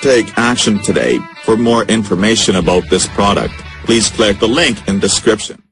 Take action today. For more information about this product, please click the link in description.